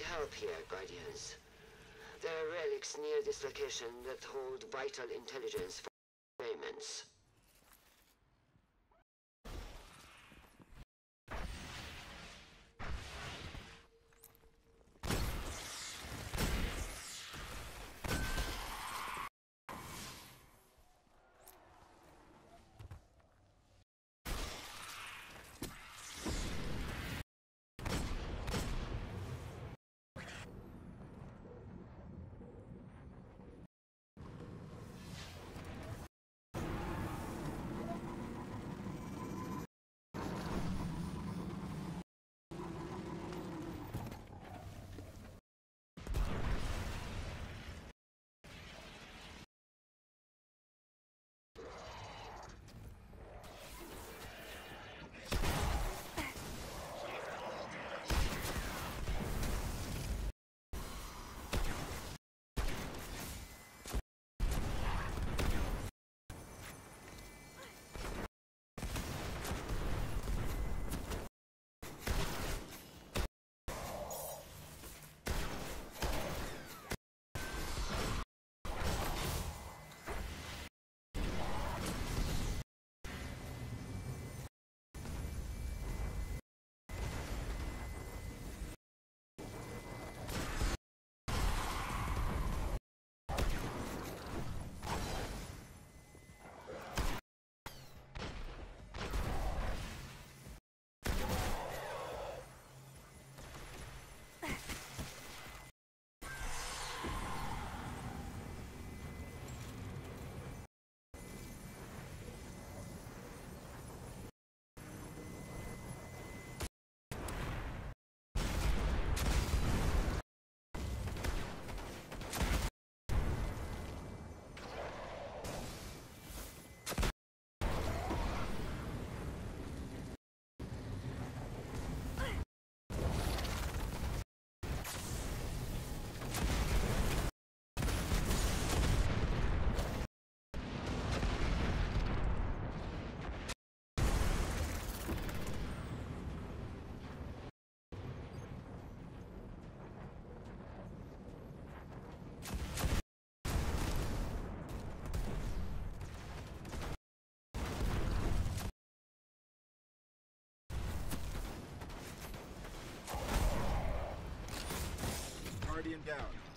need help here, Guardians. There are relics near this location that hold vital intelligence for payments. Down.